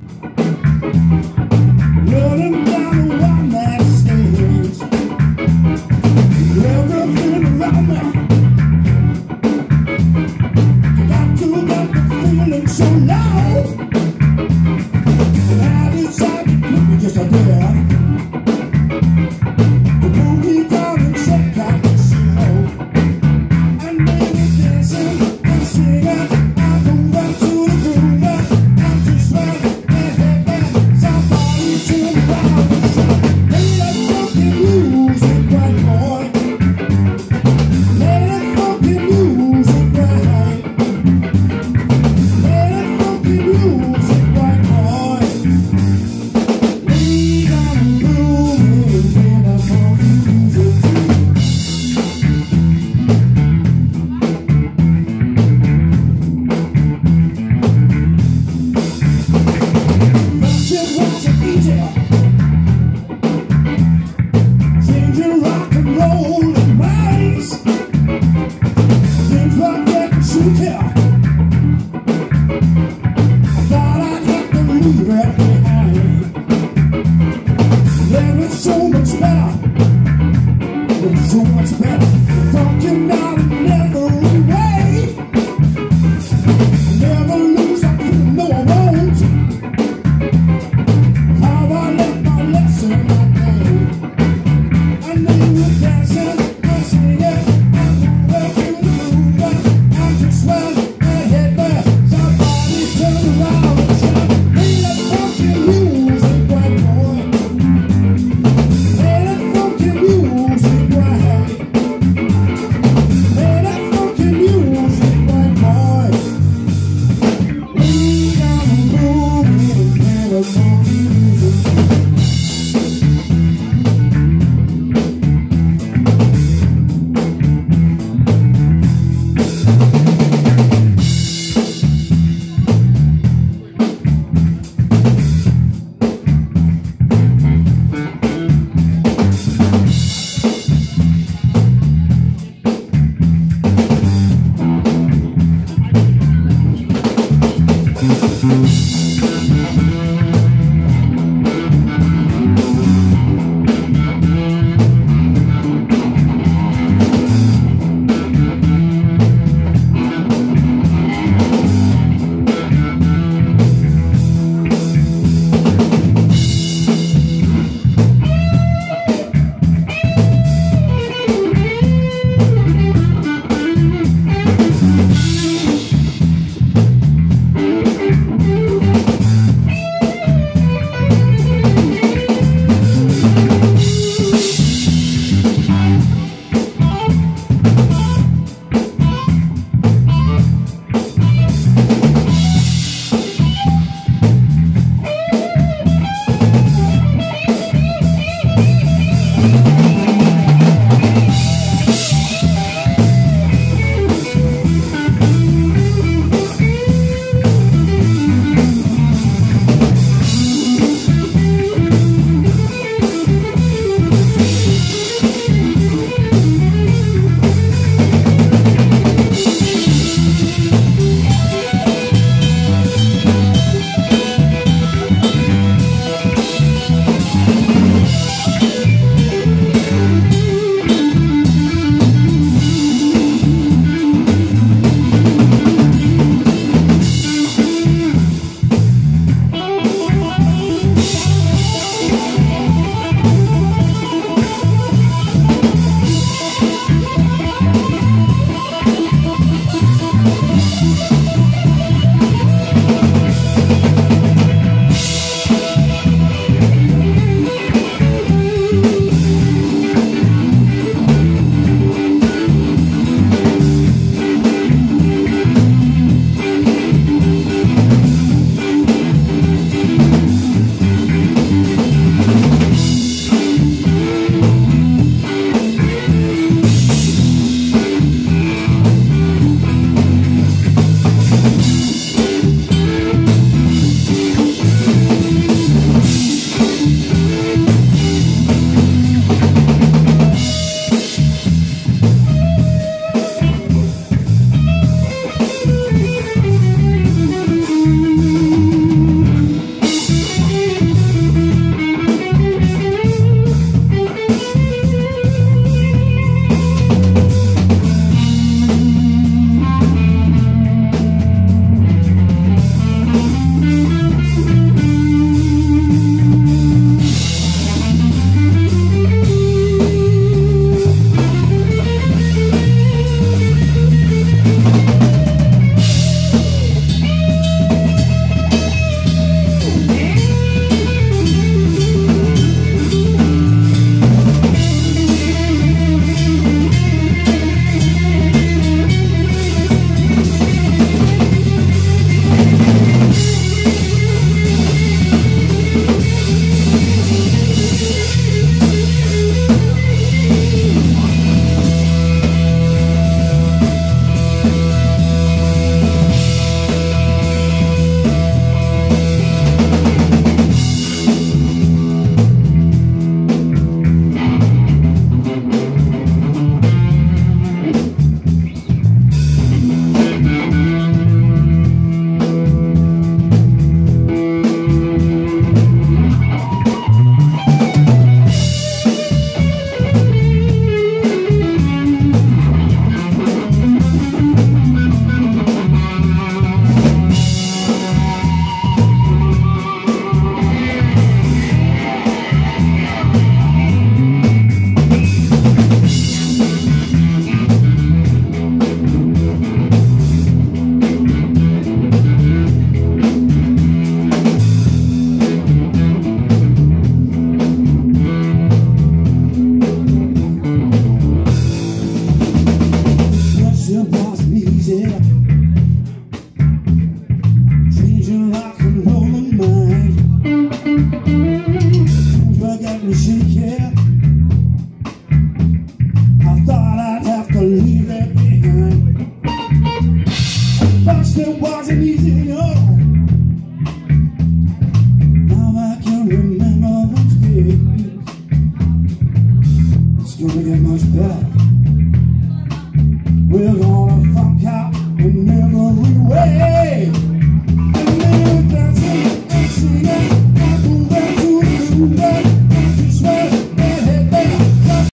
Running could leave that behind. Wasn't easy all. Now I can remember those days. It's gonna get much better. We're gonna.